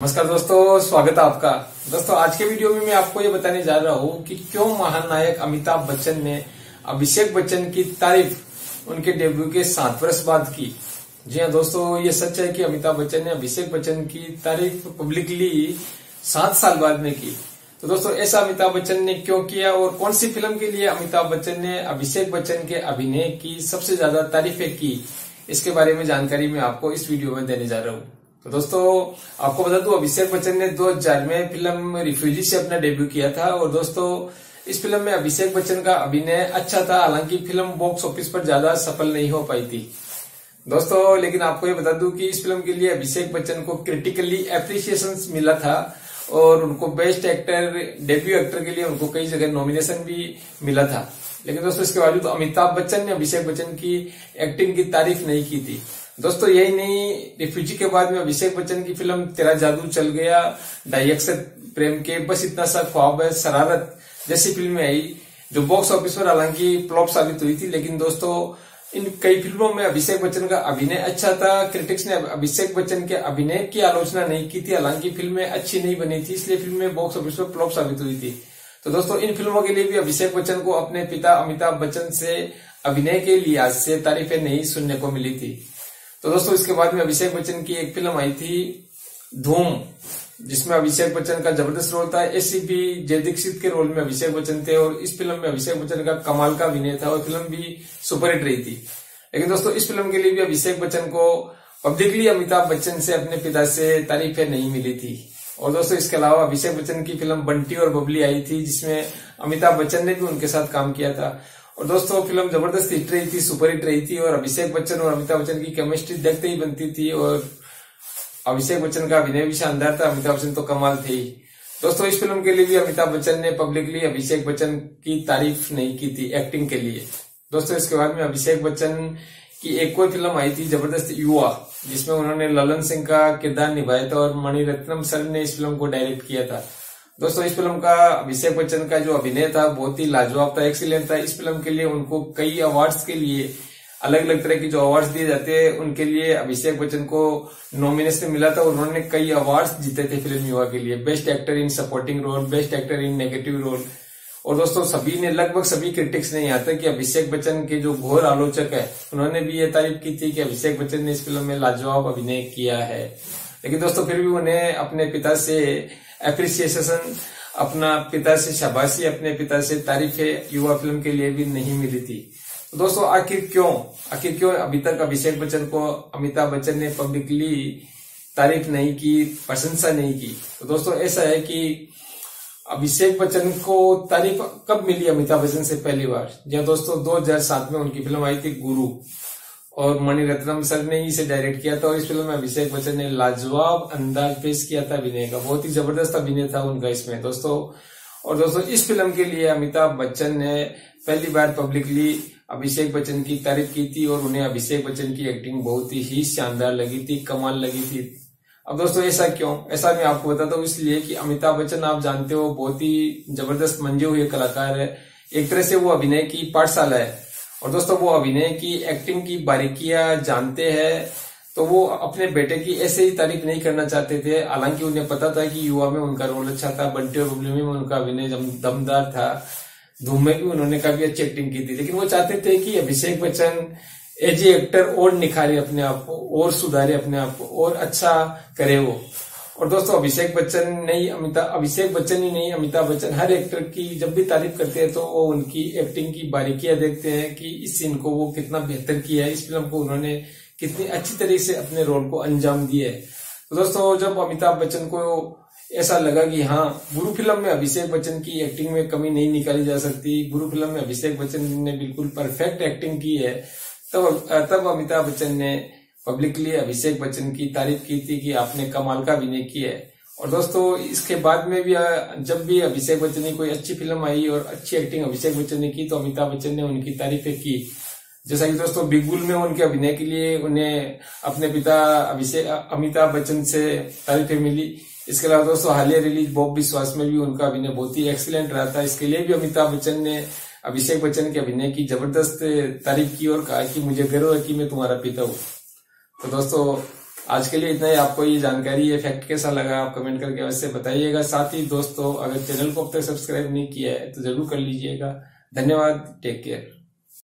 नमस्कार दोस्तों, स्वागत है आपका। दोस्तों, आज के वीडियो में मैं आपको ये बताने जा रहा हूँ कि क्यों महानायक अमिताभ बच्चन ने अभिषेक बच्चन की तारीफ़, उनके डेब्यू के सात वर्ष बाद की। जी हाँ दोस्तों, ये सच है कि अमिताभ बच्चन ने अभिषेक बच्चन की तारीफ़ पब्लिकली सात साल बाद में की। तो दोस्तों, ऐसा अमिताभ बच्चन ने क्यों किया और कौन सी फ़िल्म के लिए अमिताभ बच्चन ने अभिषेक बच्चन के अभिनय की सबसे ज़्यादा तारीफें की? इसके बारे में जानकारी मैं आपको इस वीडियो में देने जा रहा हूँ। तो दोस्तों, आपको बता दूँ, अभिषेक बच्चन ने 2000 में फ़िल्म रिफ्यूजी से अपना डेब्यू किया था। और दोस्तों, इस फ़िल्म में अभिषेक बच्चन का अभिनय अच्छा था, हालाँकि फ़िल्म बॉक्स ऑफ़िस पर ज़्यादा सफल नहीं हो पाई थी। दोस्तों, लेकिन आपको ये बता दूँ कि इस फ़िल्म के लिए अभिषेक बच्चन को क्रिटिकली एप्रिसिएशन मिला था। और उनको बेस्ट एक्टर डेब्यू एक्टर के लिए उनको कई जगह नॉमिनेशन भी मिला था। लेकिन दोस्तों, इसके बावजूद तो अमिताभ बच्चन ने अभिषेक बच्चन की एक्टिंग की तारीफ़ नहीं की थी। दोस्तों, यही नहीं रिफ्यूजी के बाद में अभिषेक बच्चन की फ़िल्म तेरा जादू चल गया डाइक्सर प्रेम के, बस इतना सा ख्वाब है, शरारत जैसी फ़िल्में आई जो बॉक्स ऑफ़िस पर हालाँकि फ्लॉप साबित हुई थी, लेकिन दोस्तों, इन कई फ़िल्मों में अभिषेक बच्चन का अभिनय अच्छा था क्रिटिक्स ने अभिषेक बच्चन के अभिनय की आलोचना नहीं की थी, हालाँकि फ़िल्में अच्छी नहीं बनी थी, इसलिए फ़िल्में बॉक्स ऑफ़िस पर फ्लॉप साबित हुई थी। तो दोस्तों, इन फ़िल्मों के लिए भी अभिषेक बच्चन को अपने पिता अमिताभ बच्चन से अभिनय के लिहाज से तारीफें नहीं सुनने को मिली थी। तो दोस्तों, इसके बाद में अभिषेक बच्चन की एक फ़िल्म आई थी धूम, जिसमें अभिषेक बच्चन का ज़बरदस्त रोल था। एसीपी जय दीक्षित के रोल में अभिषेक बच्चन थे और इस फ़िल्म में अभिषेक बच्चन का कमाल का अभिनय था और फ़िल्म भी सुपरहिट रही थी। लेकिन दोस्तों, इस फ़िल्म के लिए भी अभिषेक बच्चन को पब्लिकली अमिताभ बच्चन से अपने पिता से तारीफें नहीं मिली थी। और दोस्तों, इसके अलावा अभिषेक बच्चन की फ़िल्म बंटी और बबली आई थी, जिसमें अमिताभ बच्चन ने भी उनके साथ काम किया था। और दोस्तों, फ़िल्म ज़बरदस्त हिट रही थी, सुपर हिट रही थी, और अभिषेक बच्चन और अमिताभ बच्चन की केमिस्ट्री देखते ही बनती थी, और अभिषेक बच्चन का अभिनय भी शानदार था, अमिताभ बच्चन तो कमाल थे ही। दोस्तों, इस फ़िल्म के लिए भी अमिताभ बच्चन ने पब्लिकली अभिषेक बच्चन की तारीफ़ नहीं की थी एक्टिंग के लिए। दोस्तों, इसके बाद में अभिषेक बच्चन की एक और फ़िल्म आई थी, ज़बरदस्त युवा, जिसमें उन्होंने ललन सिंह का किरदार निभाया था, और मणिरत्नम सर ने इस फ़िल्म को डायरेक्ट किया था। दोस्तों, इस फ़िल्म का अभिषेक बच्चन का जो अभिनय था, बहुत ही लाजवाब था एक्सीलेंट था। इस फ़िल्म के लिए उनको कई अवार्ड्स के लिए अलग अलग तरह के जो अवार्ड्स दिए जाते हैं, उनके लिए अभिषेक बच्चन को नॉमिनेशन मिला था। उन्होंने कई अवार्ड्स जीते थे फ़िल्म युवा के लिए। Best actor in supporting role best actor in negative role और दोस्तों, सभी ने, लगभग सभी क्रिटिक्स ने यहाँ तक कि अभिषेक बच्चन के जो घोर आलोचक है, उन्होंने भी ये तारीफ़ की थी कि अभिषेक बच्चन ने इस फ़िल्म में लाजवाब अभिनय किया है। लेकिन दोस्तों, फिर भी उन्हें अपने पिता से अप्रिसिएशन अपना पिता से शाबाशी, अपने पिता से तारीफें युवा फ़िल्म के लिए भी नहीं मिली थी। तो दोस्तों, आखिर क्यों? आखिर क्यों अभी तक अभिषेक बच्चन को अमिताभ बच्चन ने पब्लिकली तारीफ़ नहीं की, प्रशंसा नहीं की? तो दोस्तों, ऐसा है कि अभिषेक बच्चन को तारीफ़ कब मिली अमिताभ बच्चन से पहली बार? जी दोस्तों 2007 में उनकी फ़िल्म आई थी गुरु। और मणिरत्नम सर ने इसे डायरेक्ट किया था और इस फ़िल्म में अभिषेक बच्चन ने लाजवाब अंदाज पेश किया था अभिनय का। बहुत ही ज़बरदस्त अभिनय था उनका इसमें, दोस्तों। और दोस्तों, इस फ़िल्म के लिए अमिताभ बच्चन ने पहली बार पब्लिकली अभिषेक बच्चन की तारीफ़ की थी और उन्हें अभिषेक बच्चन की एक्टिंग बहुत ही शानदार लगी थी, कमाल लगी थी। अब दोस्तों, ऐसा क्यों? ऐसा मैं आपको बताता हूँ इसलिए कि अमिताभ बच्चन, आप जानते हो, बहुत ही ज़बरदस्त मंजे हुए कलाकार है। एक तरह से वो अभिनय की पाठशाला है। और दोस्तों, वो अभिनय की एक्टिंग की बारीकियाँ जानते हैं तो वो अपने बेटे की ऐसे ही तारीफ़ नहीं करना चाहते थे। हालाँकि उन्हें पता था कि युवा में उनका रोल अच्छा था, बंटी और बुबली में उनका अभिनय दमदार था। धूम में भी उन्होंने काफ़ी अच्छी एक्टिंग की थी। लेकिन वो चाहते थे कि Abhishek Bachchan as a actor और निखारे अपने आप को, और सुधारे अपने आप को, और अच्छा करे वो। और दोस्तों, अभिषेक बच्चन नहीं अमिताभ अभिषेक बच्चन ही नहीं, अमिताभ बच्चन, हर एक्टर की जब भी तारीफ़ करते हैं तो वो उनकी एक्टिंग की बारीकियाँ देखते हैं कि इस सीन को वो कितना बेहतर किया है। इस फ़िल्म को उन्होंने कितनी अच्छी तरीके से अपने रोल को अंजाम दिया है। तो दोस्तों, जब अमिताभ बच्चन को ऐसा लगा कि हाँ गुरु फ़िल्म में अभिषेक बच्चन की एक्टिंग में कमी नहीं निकाली जा सकती, गुरु फ़िल्म में अभिषेक बच्चन ने बिल्कुल परफेक्ट एक्टिंग की है, तब तब अमिताभ बच्चन ने पब्लिकली अभिषेक बच्चन की तारीफ़ की थी कि आपने कमाल का अभिनय किया है। और दोस्तों, इसके बाद में भी जब भी अभिषेक बच्चन की कोई अच्छी फ़िल्म आई और अच्छी एक्टिंग अभिषेक बच्चन ने की तो अमिताभ बच्चन ने उनकी तारीफें की। जैसा कि दोस्तों, बिगुल में उनके अभिनय के लिए उन्हें अपने पिता अभिषेक अमिताभ बच्चन से तारीफें मिली। इसके अलावा दोस्तों, हालिया रिलीज़, बॉब विश्वास में भी उनका अभिनय बहुत ही एक्सीलेंट रहा था। इसके लिए भी अमिताभ बच्चन ने अभिषेक बच्चन के अभिनय की ज़बरदस्त तारीफ़ की और कहा कि मुझे गर्व है कि मैं तुम्हारा पिता हूँ। तो दोस्तों, आज के लिए इतना ही। आपको ये जानकारी, ये फैक्ट कैसा लगा, आप कमेंट करके अवश्य बताइएगा। साथ ही दोस्तों, अगर चैनल को अब तक सब्सक्राइब नहीं किया है तो ज़रूर कर लीजिएगा। धन्यवाद टेक केयर